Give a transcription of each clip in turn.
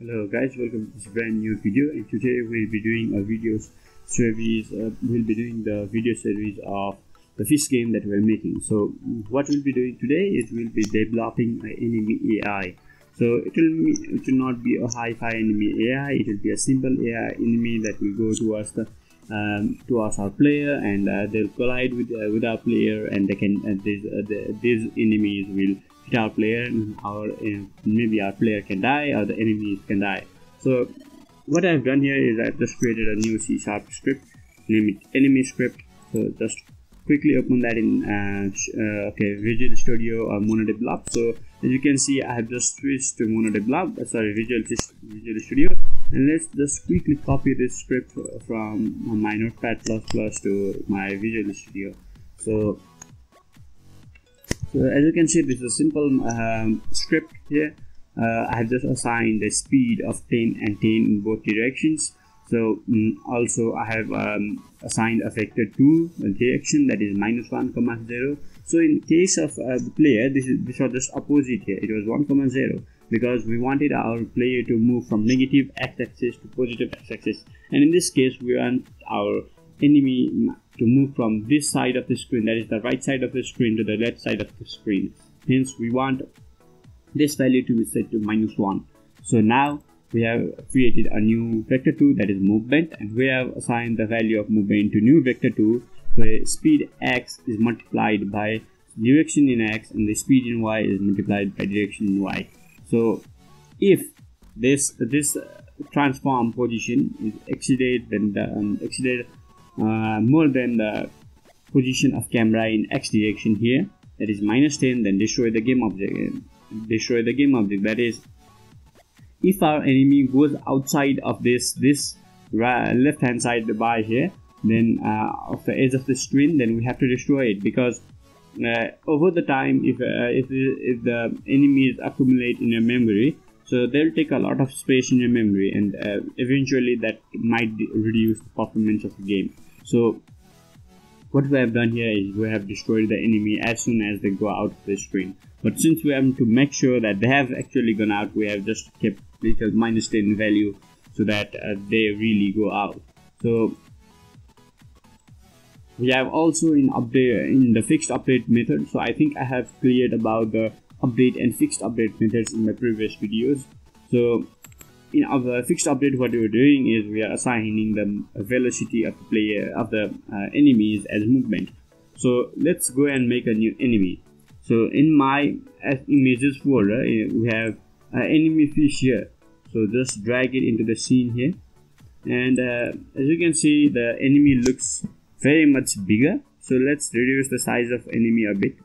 hello guys. Welcome to this brand new video and today we'll be doing a video series uh, we'll be doing the video series of the fish game that we're making. So what we'll be doing today is we'll be developing an enemy ai so it will it will not be a hi-fi enemy ai it will be a simple ai enemy that will go towards the um, towards our player and uh, they'll collide with uh, with our player and they can uh, these, uh, the, these enemies will hit our player our uh, maybe our player can die or the enemies can die. So what I've done here is I've just created a new C sharp script name it enemy script. So just quickly open that in uh, uh, okay Visual Studio or MonoDevelop so as you can see I have just switched to MonoDevelop uh, sorry Visual, Visual Studio. And let's just quickly copy this script from my notepad plus plus to my Visual Studio. So so as you can see this is a simple um, script here. Uh, I have just assigned the speed of 10 and 10 in both directions. So um, also I have um, assigned a vector 2 direction that is minus 1 comma 0 so in case of uh, the player this is this was just opposite here. It was 1 comma 0 because we wanted our player to move from negative x-axis to positive x-axis. And in this case we want our enemy to move from this side of the screen that is the right side of the screen to the left side of the screen. Hence we want this value to be set to minus 1 so now we have created a new vector 2 that is movement and we have assigned the value of movement to new vector 2 where speed x is multiplied by direction in x and the speed in y is multiplied by direction in y. So if this this transform position is exceeded then the um, exceeded uh, more than the position of camera in x direction here. That is minus 10 then destroy the game object destroy the game object. That is if our enemy goes outside of this this left hand side bar here then uh, of the edge of the screen then we have to destroy it. Because uh, over the time if, uh, if, if the enemies accumulate in your memory so they'll take a lot of space in your memory and uh, eventually that might reduce the performance of the game so what we have done here is we have destroyed the enemy as soon as they go out of the screen. But since we have to make sure that they have actually gone out we have just kept little minus 10 value so that uh, they really go out. So we have also in update in the fixed update method. So i think i have cleared about the update and fixed update methods in my previous videos. So in our fixed update what we're doing is we are assigning the velocity of the player of the uh, enemies as movement. So let's go and make a new enemy. So in my images folder eh, we have an enemy fish here. So just drag it into the scene here. And uh, as you can see the enemy looks very much bigger. So let's reduce the size of enemy a bit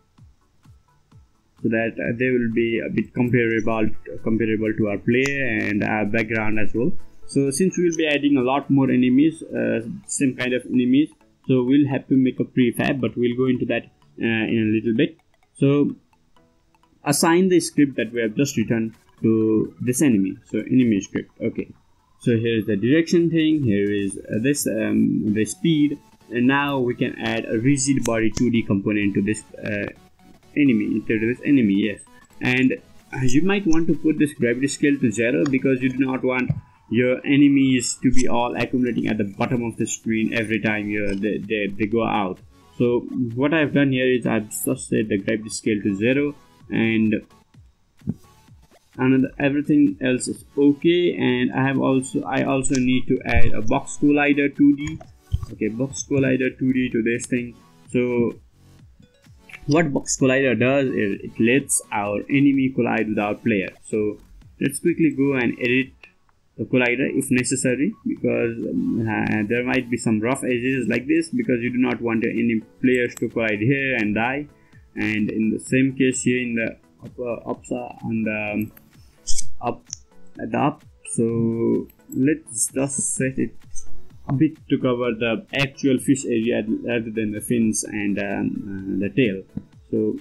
that uh, they will be a bit comparable comparable to our player and our background as well. So since we'll be adding a lot more enemies uh, same kind of enemies so we'll have to make a prefab but we'll go into that uh, in a little bit. So assign the script that we have just written to this enemy. So enemy script. Okay. So here is the direction thing. Here is uh, this um, the speed. And now we can add a rigid body 2d component to this uh, enemy instead of this enemy yes. And you might want to put this gravity scale to zero because you do not want your enemies to be all accumulating at the bottom of the screen every time you they, they, they go out. So what I've done here is I've just set the gravity scale to zero and and everything else is okay. And I have also I also need to add a box collider 2d okay box collider 2d to this thing. So what box collider does is it lets our enemy collide with our player. So let's quickly go and edit the collider if necessary because um, uh, there might be some rough edges like this because you do not want any players to collide here and die. And in the same case here in the upper ups on the um, up at the up. So let's just set it bit to cover the actual fish area rather than the fins and um, uh, the tail. So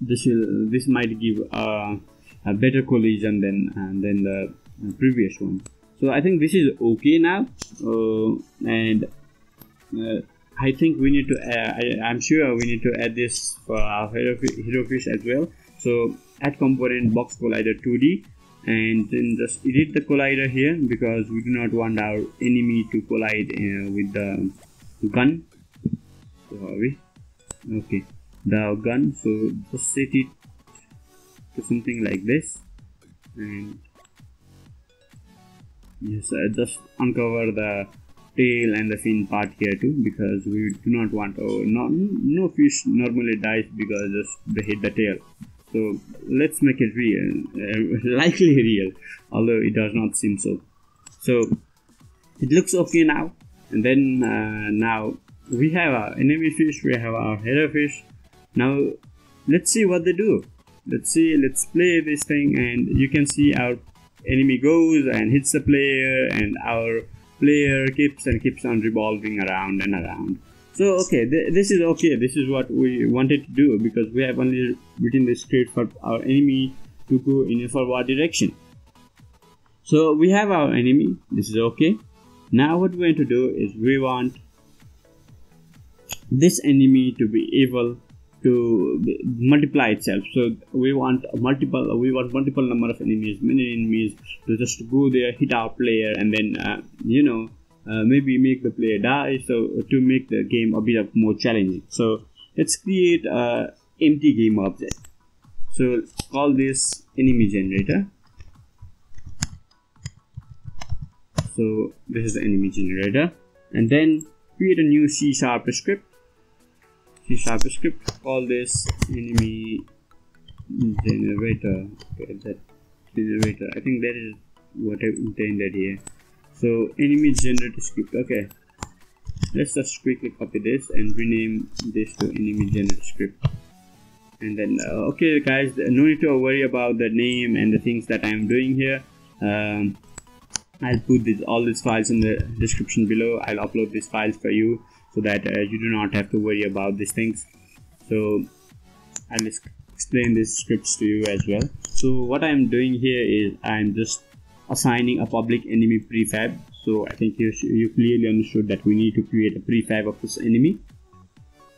this will this might give a, a better collision than uh, than the previous one. So I think this is okay now. Uh, and uh, I think we need to I, am sure we need to add this for our hero fish as well. So add component box collider 2d and then just edit the collider here because we do not want our enemy to collide uh, with the gun. Sorry okay. The gun so just set it to something like this. And yes uh, just uncover the tail and the fin part here too because we do not want oh no no fish normally dies because just they hit the tail so let's make it real uh, likely real although it does not seem so. So it looks okay now and then uh, now we have our enemy fish we have our header fish. Now let's see what they do. Let's see let's play this thing and you can see our enemy goes and hits the player and our player keeps and keeps on revolving around and around so okay, th this is okay. This is what we wanted to do because we have only written the script for our enemy to go in a forward direction. So we have our enemy. This is okay. Now what we're going to do is we want this enemy to be able to multiply itself so we want multiple we want multiple number of enemies many enemies to just go there hit our player and then uh, you know uh, maybe make the player die so to make the game a bit of more challenging. So let's create a empty game object. So call this enemy generator. So this is the enemy generator. And then create a new c sharp script. C sharp script call this enemy generator. Okay that generator i think that is what i intended here so enemy generator script. Okay. Let's just quickly copy this and rename this to enemy generator script. And then uh, okay guys no need to worry about the name and the things that i'm doing here. Um, i'll put this, all these files in the description below. I'll upload these files for you so that uh, you do not have to worry about these things. So i'll explain these scripts to you as well. So what i'm doing here is i'm just assigning a public enemy prefab. So I think you, you clearly understood that we need to create a prefab of this enemy.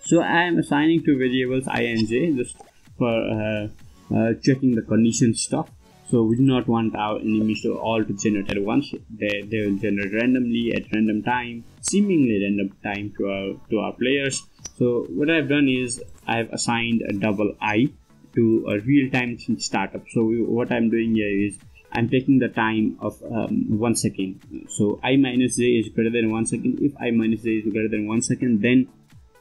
So I am assigning two variables i and j just for uh, uh, checking the condition stuff. So we do not want our enemies to all to generate at once. They, they will generate randomly at random time seemingly random time to our to our players. So what I've done is I've assigned a double i to a real-time startup. So we, what I'm doing here is I'm taking the time of um, one second. So i minus j is greater than one second. If i minus j is greater than one second, then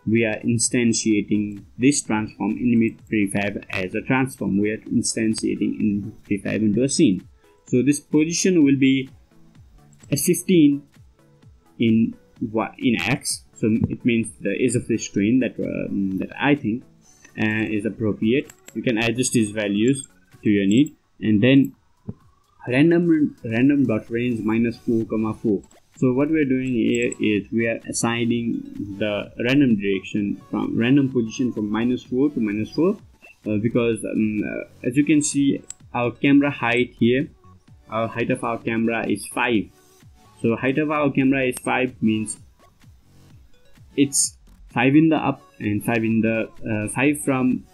we are instantiating this transform in prefab as a transform. We are instantiating in prefab into a scene. So this position will be a 15 in what in x. So it means the is of the screen that um, that I think uh, is appropriate. You can adjust these values to your need, and then random random dot range minus 4 comma 4 so what we're doing here is we are assigning the random direction from random position from minus 4 to minus 4 uh, because um, uh, as you can see our camera height here our height of our camera is 5 so height of our camera is 5 means it's 5 in the up and 5 in the uh, 5 from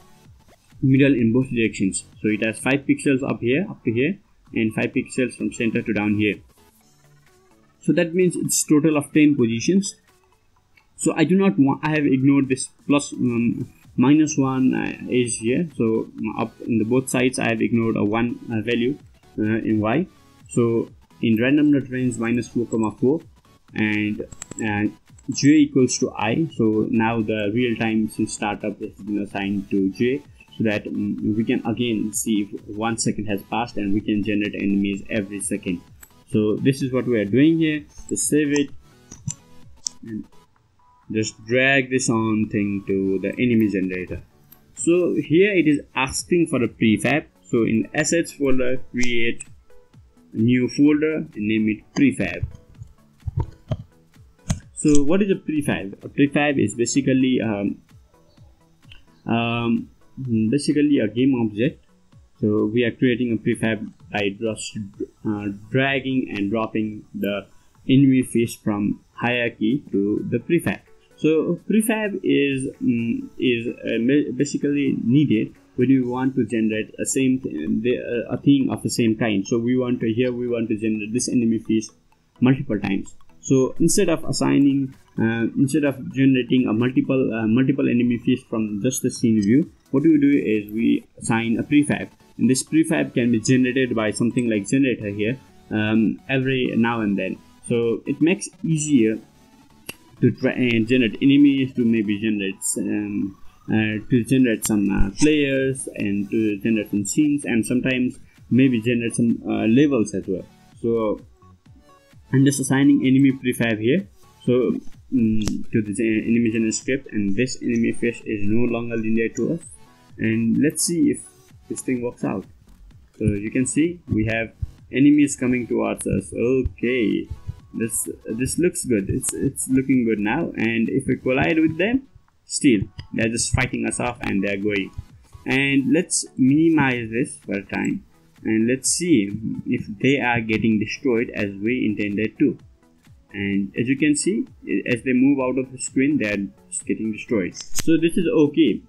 middle in both directions. So it has 5 pixels up here up to here and 5 pixels from center to down here. So that means it's total of 10 positions. So I do not want I have ignored this plus um, minus 1 uh, is here. So up in the both sides I have ignored a 1 uh, value uh, in y. So in random dot range minus 4 comma 4 and uh, j equals to i. So now the real time since startup is been assigned to j so that we can again see if one second has passed and we can generate enemies every second. So this is what we are doing here. Just save it and just drag this on thing to the enemy generator. So here it is asking for a prefab. So in assets folder create a new folder and name it prefab. So what is a prefab? A prefab is basically um, um, basically a game object. So we are creating a prefab by just uh, dragging and dropping the enemy fish from hierarchy to the prefab. So prefab is um, is uh, basically needed when we want to generate a same th a thing of the same kind. So we want to here we want to generate this enemy fish multiple times. So instead of assigning uh, instead of generating a multiple uh, multiple enemy fish from just the scene view what we do is we assign a prefab. And this prefab can be generated by something like generator here um, every now and then. So it makes easier to try and generate enemies to maybe generate um, uh, to generate some uh, players and to generate some scenes and sometimes maybe generate some uh, levels as well. So I'm just assigning enemy prefab here. So um, to the enemy general script and this enemy fish is no longer linear to us. And let's see if this thing works out. So you can see we have enemies coming towards us. Okay. This this looks good. It's it's looking good now. And if we collide with them still they're just fighting us off and they're going. And let's minimize this for a time. And let's see if they are getting destroyed as we intended to and as you can see as they move out of the screen they are just getting destroyed. So this is okay.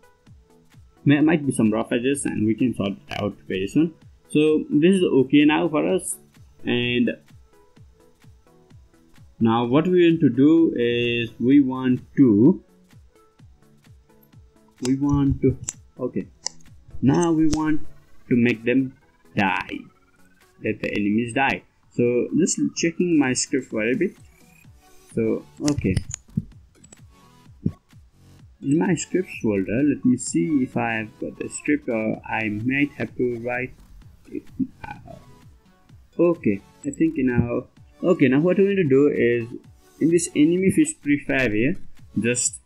There might be some rough edges and we can sort it out very soon. So this is okay now for us. And now what we want to do is we want to we want to okay. Now we want to make them die. Let the enemies die. So just checking my script for a bit so okay. In my scripts folder let me see if I have got the script or I might have to write it okay I think now okay now what we need to do is in this enemy fish prefab here just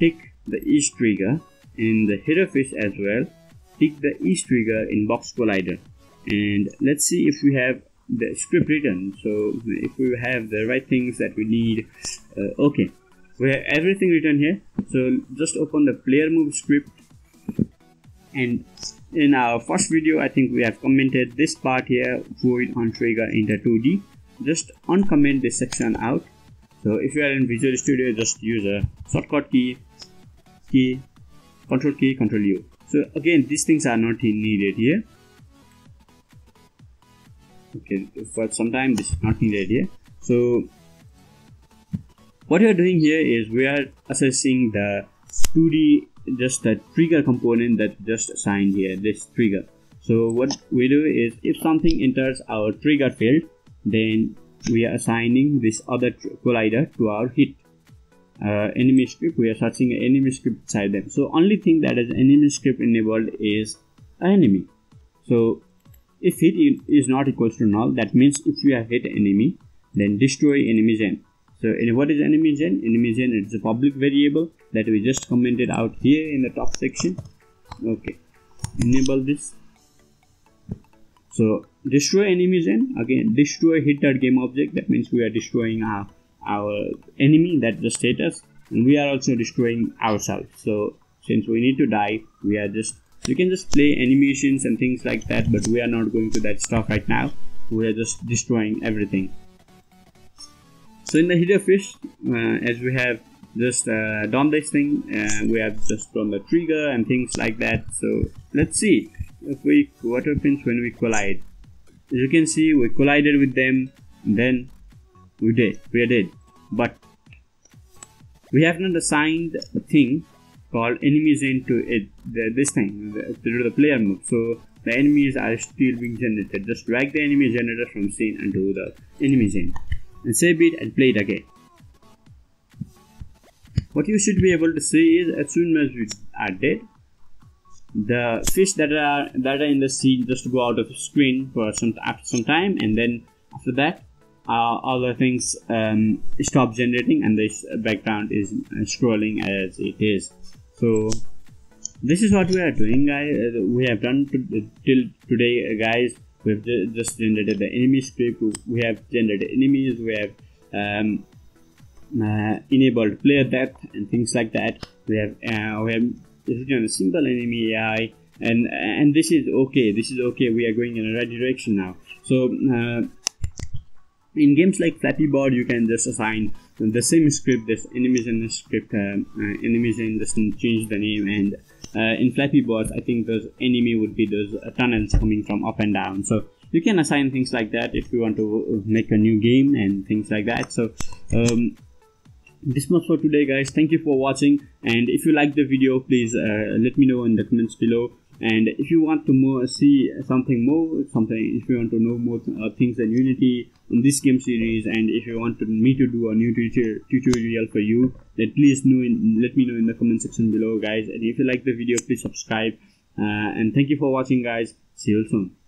tick the is trigger in the hero fish as well tick the is trigger in box collider. And let's see if we have the script written. So if we have the right things that we need uh, okay. We have everything written here. So just open the player move script. And in our first video i think we have commented this part here void on trigger enter 2d just uncomment this section out. So if you are in visual studio just use a shortcut key key control key control u. So again these things are not needed here okay for some time this is not needed here so what we are doing here is we are assessing the 2d just the trigger component that just assigned here this trigger. So what we do is if something enters our trigger field then we are assigning this other collider to our hit uh, enemy script. We are searching enemy script inside them. So only thing that is enemy script enabled is enemy. So if hit is not equals to null that means if you have hit enemy then destroy enemy gen. So what is enemy gen? Enemy gen is a public variable that we just commented out here in the top section. Okay enable this. So destroy enemy gen. Again destroy hit game object. That means we are destroying our our enemy that just hit us and we are also destroying ourselves. So since we need to die we are just you can just play animations and things like that but we are not going to that stuff right now. We are just destroying everything. So in the hidden fish uh, as we have just uh, done this thing uh, we have just done the trigger and things like that. So let's see if we what happens when we collide. As you can see we collided with them then we did we are dead. But we have not assigned a thing called enemies into it the, this thing the, to the player move so the enemies are still being generated. Just drag the enemy generator from scene into the enemy scene. And save it and play it again. What you should be able to see is as soon as we are dead the fish that are that are in the sea just go out of the screen for some after some time and then after that uh, other things um, stop generating and this background is uh, scrolling as it is so this is what we are doing guys. Uh, we have done to, till today uh, guys. We've just generated the enemy script we have generated enemies. We have um, uh, enabled player depth and things like that. We have uh, we have written a simple enemy AI and and this is okay. This is okay. We are going in the right direction now. So uh, in games like Flappy Bird, you can just assign the same script, this the script, uh, uh, in just change the name and uh, in Flappy Birds, I think those enemy would be those uh, tunnels coming from up and down. So you can assign things like that if you want to uh, make a new game and things like that. So um, this much for today guys thank you for watching and if you like the video please uh, let me know in the comments below and if you want to more see something more something if you want to know more uh, things in unity on this game series and if you want to, me to do a new tutorial for you then please know in, let me know in the comment section below guys. And if you like the video please subscribe. Uh, and thank you for watching guys. See you soon